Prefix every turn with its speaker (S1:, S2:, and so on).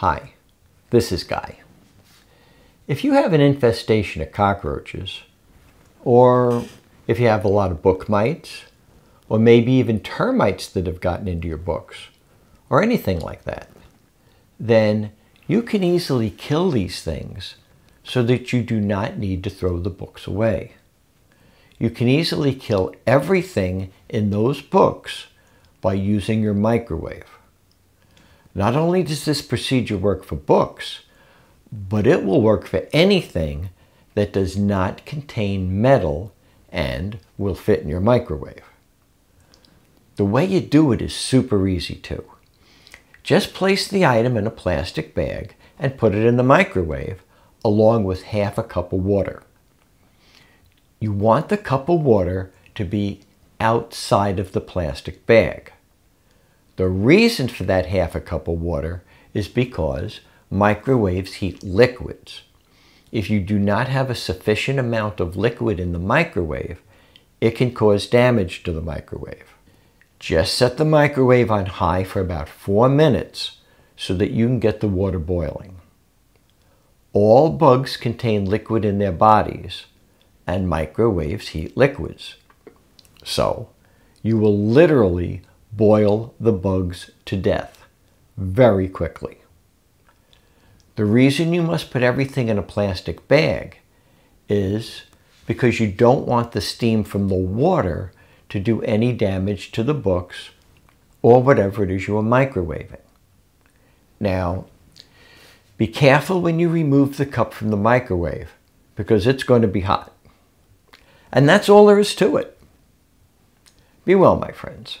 S1: Hi, this is Guy. If you have an infestation of cockroaches, or if you have a lot of book mites, or maybe even termites that have gotten into your books, or anything like that, then you can easily kill these things so that you do not need to throw the books away. You can easily kill everything in those books by using your microwave. Not only does this procedure work for books, but it will work for anything that does not contain metal and will fit in your microwave. The way you do it is super easy too. Just place the item in a plastic bag and put it in the microwave along with half a cup of water. You want the cup of water to be outside of the plastic bag. The reason for that half a cup of water is because microwaves heat liquids. If you do not have a sufficient amount of liquid in the microwave, it can cause damage to the microwave. Just set the microwave on high for about four minutes so that you can get the water boiling. All bugs contain liquid in their bodies, and microwaves heat liquids. So, you will literally boil the bugs to death very quickly. The reason you must put everything in a plastic bag is because you don't want the steam from the water to do any damage to the books or whatever it is you are microwaving. Now, be careful when you remove the cup from the microwave because it's going to be hot. And that's all there is to it. Be well, my friends